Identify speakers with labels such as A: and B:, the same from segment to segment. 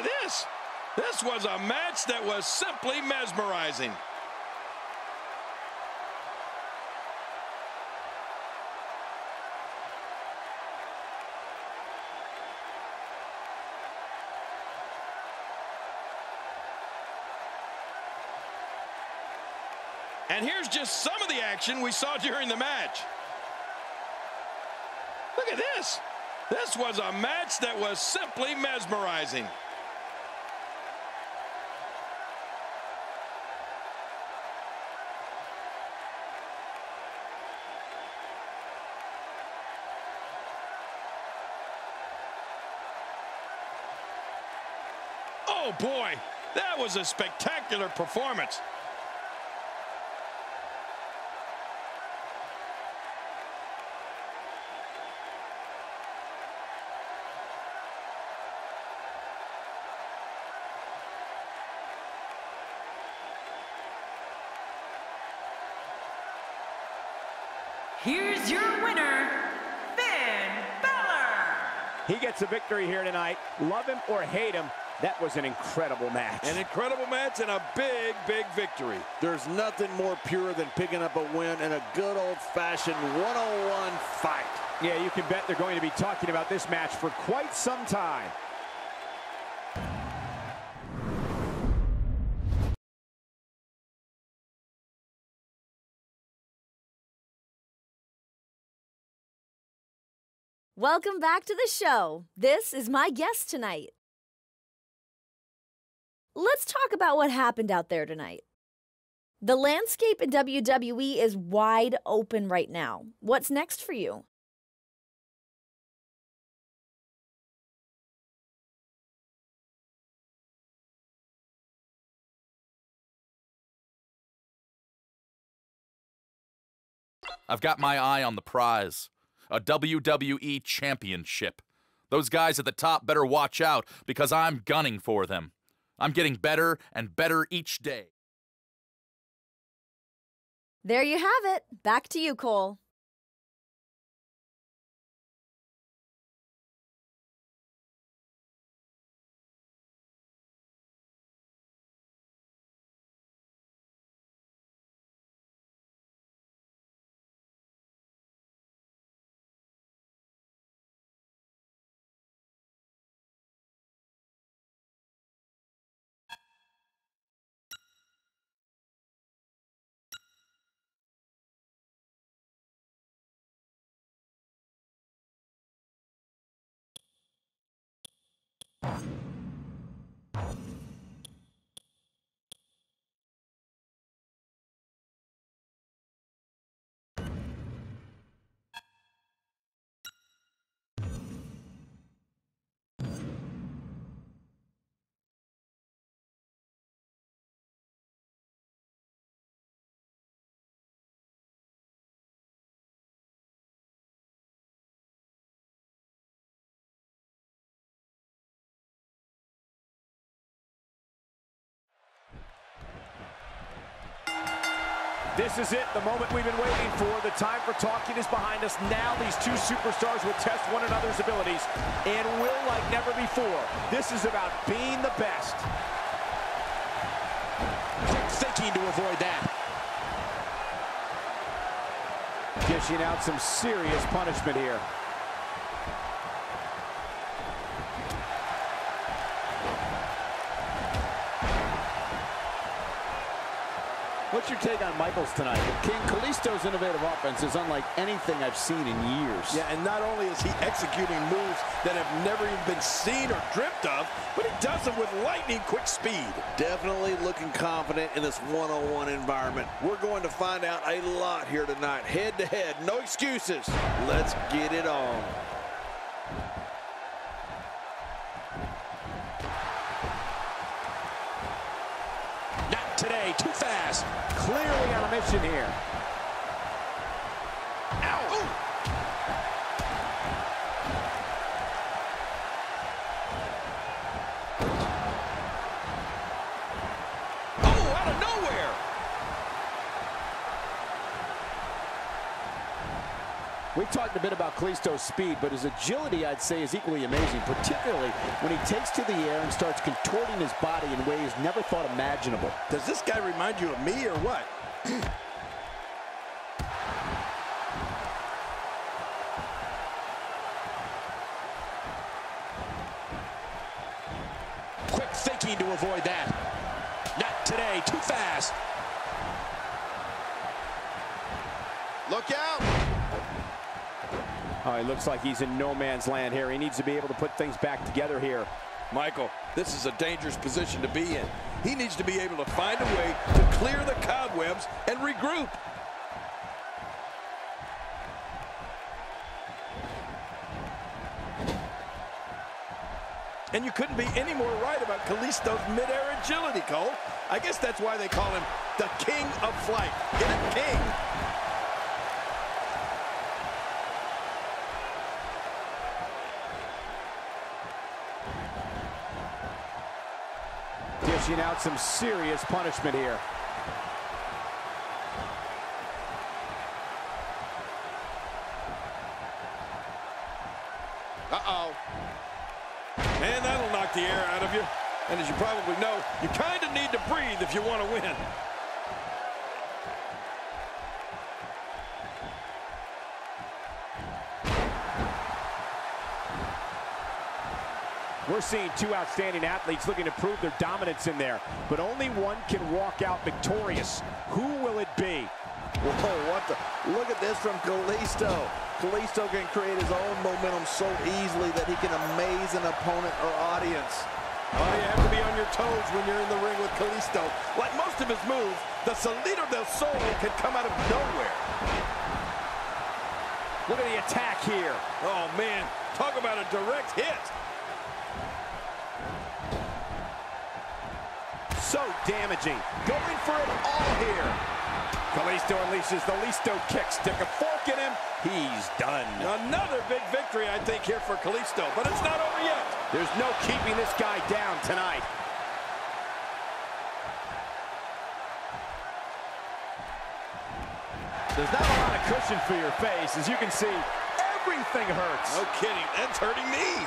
A: at this. This was a match that was simply mesmerizing. And here's just some of the action we saw during the match. Look at this. This was a match that was simply mesmerizing. Oh boy, that was a spectacular performance.
B: Here's your winner, Finn Balor.
C: He gets a victory here tonight. Love him or hate him, that was an incredible match.
A: An incredible match and a big, big victory.
D: There's nothing more pure than picking up a win in a good old-fashioned one-on-one fight.
C: Yeah, you can bet they're going to be talking about this match for quite some time.
E: Welcome back to the show. This is my guest tonight. Let's talk about what happened out there tonight. The landscape in WWE is wide open right now. What's next for you?
F: I've got my eye on the prize a WWE Championship. Those guys at the top better watch out because I'm gunning for them. I'm getting better and better each day.
E: There you have it. Back to you, Cole.
C: This is it, the moment we've been waiting for. The time for talking is behind us. Now these two superstars will test one another's abilities and will like never before. This is about being the best.
D: Thinking to avoid that.
C: Dishing out some serious punishment here.
D: Your take on Michaels tonight? King Kalisto's innovative offense is unlike anything I've seen in years.
A: Yeah, and not only is he executing moves that have never even been seen or dreamt of, but he does them with lightning quick speed.
D: Definitely looking confident in this one-on-one environment. We're going to find out a lot here tonight. Head to head, no excuses. Let's get it on.
C: Today, too fast. Clearly on a mission here. We talked a bit about Kalisto's speed, but his agility, I'd say, is equally amazing, particularly when he takes to the air and starts contorting his body in ways never thought imaginable.
A: Does this guy remind you of me or what?
G: Quick thinking to avoid that. Not today, too fast.
A: Look out!
C: Oh, he looks like he's in no man's land here. He needs to be able to put things back together here.
A: Michael, this is a dangerous position to be in. He needs to be able to find a way to clear the cobwebs and regroup. And you couldn't be any more right about Kalisto's midair agility, Cole. I guess that's why they call him the king of flight. Get it, king?
C: Dishing out some serious punishment here.
A: Uh-oh. And that'll knock the air out of you. And as you probably know, you kind of need to breathe if you want to win.
C: We're seeing two outstanding athletes looking to prove their dominance in there, but only one can walk out victorious. Who will it be?
D: Whoa, what the? Look at this from Kalisto. Kalisto can create his own momentum so easily that he can amaze an opponent or audience.
A: Oh, you have to be on your toes when you're in the ring with Kalisto. Like most of his moves, the Salida del Sol can come out of nowhere.
C: Look at the attack here.
A: Oh, man. Talk about a direct hit.
C: So damaging. Going for it all here. Kalisto unleashes the Listo kick. Stick a fork in him. He's done.
A: Another big victory, I think, here for Kalisto. But it's not over yet.
C: There's no keeping this guy down tonight. There's not a lot of cushion for your face. As you can see, everything hurts.
A: No kidding. That's hurting me.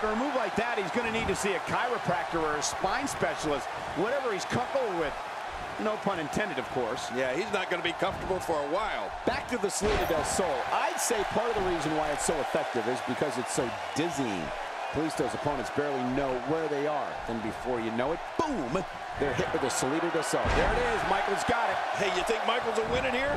C: After a move like that, he's going to need to see a chiropractor or a spine specialist, whatever he's comfortable with. No pun intended, of course.
A: Yeah, he's not going to be comfortable for a while.
C: Back to the Salida del Sol. I'd say part of the reason why it's so effective is because it's so dizzying. Kalisto's opponents barely know where they are. Then before you know it, boom, they're hit with the Salida del Sol. There it is. Michael's got it.
A: Hey, you think Michaels a win it here?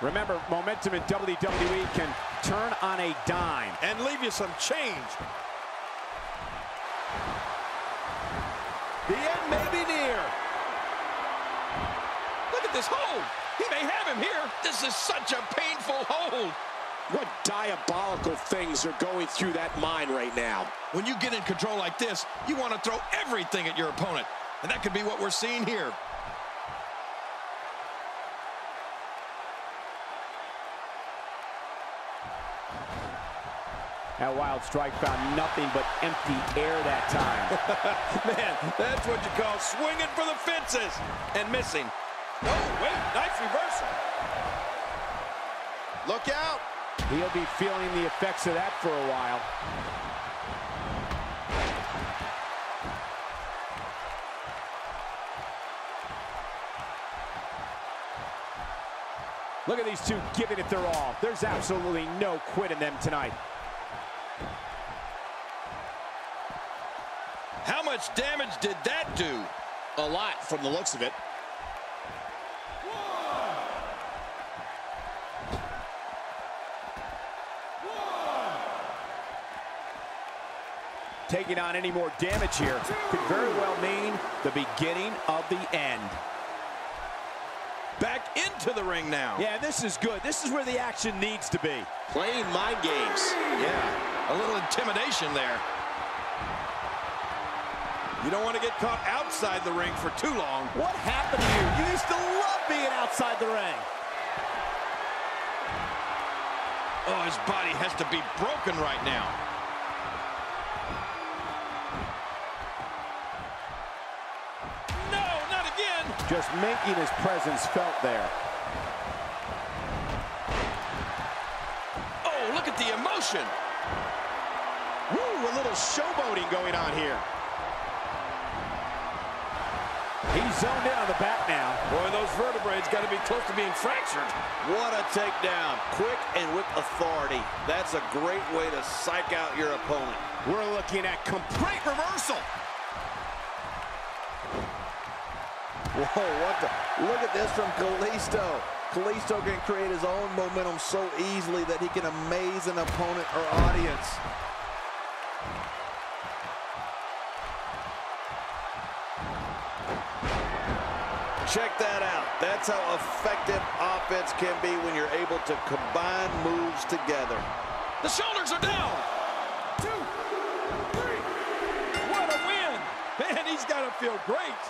C: Remember, momentum in WWE can turn on a dime.
A: And leave you some change. The end may be near. Look at this hold. He may have him here. This is such a painful hold.
G: What diabolical things are going through that mind right now?
A: When you get in control like this, you want to throw everything at your opponent. And that could be what we're seeing here.
C: That wild strike found nothing but empty air that time.
A: Man, that's what you call swinging for the fences and missing. Oh, wait, nice reversal. Look out.
C: He'll be feeling the effects of that for a while. Look at these two giving it their all. There's absolutely no quit in them tonight.
A: How much damage did that do?
G: A lot from the looks of it.
C: Taking on any more damage here could very well mean the beginning of the end.
A: Into the ring now.
C: Yeah, this is good. This is where the action needs to be.
G: Playing mind games.
A: Yeah, a little intimidation there. You don't want to get caught outside the ring for too long.
C: What happened to you? You used to love being outside the ring.
A: Oh, his body has to be broken right now. No, not again.
C: Just making his presence felt there.
A: Oh, look at the emotion.
C: Woo, a little showboating going on here. He's zoned in on the back now.
A: Boy, those vertebrae's got to be close to being fractured.
D: What a takedown. Quick and with authority. That's a great way to psych out your opponent.
C: We're looking at complete reversal.
D: Whoa, what the? Look at this from Kalisto. Kalisto can create his own momentum so easily that he can amaze an opponent or audience. Check that out. That's how effective offense can be when you're able to combine moves together.
A: The shoulders are down. Two, three. What a win. Man, he's got to feel great.